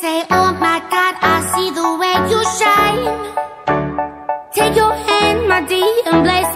say, oh my God, I see the way you shine. Take your hand, my dear, and place